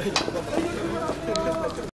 大丈夫